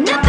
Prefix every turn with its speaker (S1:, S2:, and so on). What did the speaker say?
S1: Never